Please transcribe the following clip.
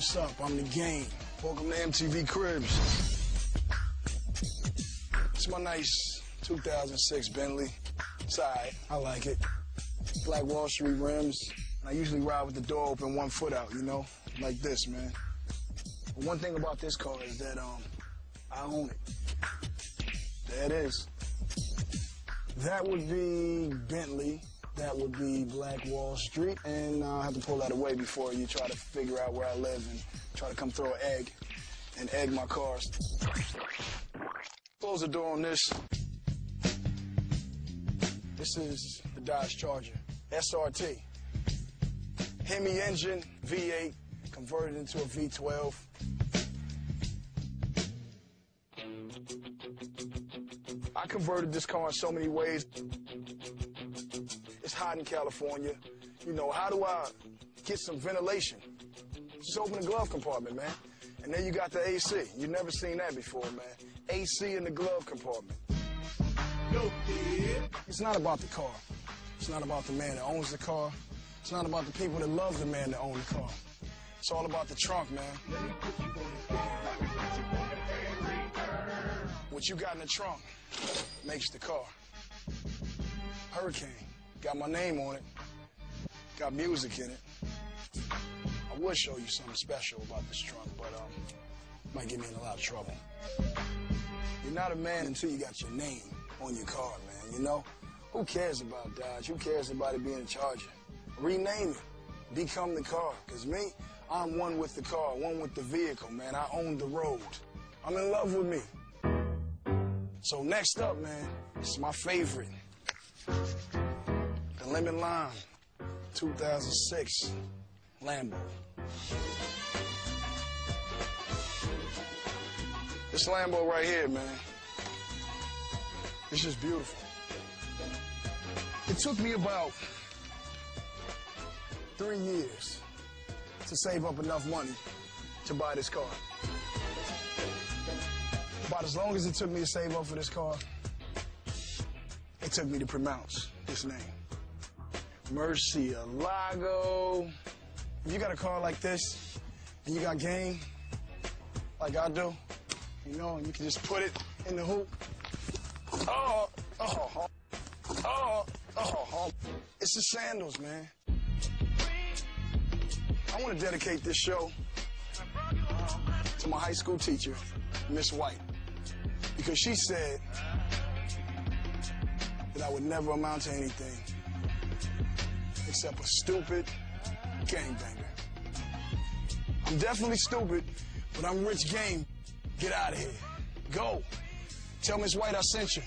what's up? I'm the game. Welcome to MTV Cribs. It's my nice 2006 Bentley. It's alright. I like it. Black Wall Street rims. I usually ride with the door open, one foot out, you know? Like this, man. But one thing about this car is that, um, I own it. There it is. That would be Bentley. That would be Black Wall Street. And uh, I have to pull that away before you try to figure out where I live and try to come throw an egg and egg my cars. Close the door on this. This is the Dodge Charger, SRT. Hemi engine, V8, converted into a V12. I converted this car in so many ways. Hot in California. You know, how do I get some ventilation? Just open the glove compartment, man. And then you got the AC. You never seen that before, man. AC in the glove compartment. No, It's not about the car. It's not about the man that owns the car. It's not about the people that love the man that owns the car. It's all about the trunk, man. What you got in the trunk makes the car. Hurricane. Got my name on it. Got music in it. I would show you something special about this trunk, but um, might get me in a lot of trouble. You're not a man until you got your name on your car, man. You know? Who cares about Dodge? Who cares about it being a Charger? Rename it. Become the car. Cause me, I'm one with the car, one with the vehicle, man. I own the road. I'm in love with me. So next up, man, it's my favorite. Lemon Lime 2006 Lambo. This Lambo right here, man, it's just beautiful. It took me about three years to save up enough money to buy this car. About as long as it took me to save up for this car, it took me to pronounce this name. Murcielago. If you got a car like this and you got game, like I do, you know, and you can just put it in the hoop. Oh, oh, oh, oh, oh, oh. It's the sandals, man. I want to dedicate this show to my high school teacher, Miss White, because she said that I would never amount to anything except a stupid gangbanger. I'm definitely stupid, but I'm rich game. Get out of here. Go. Tell Miss White I sent you.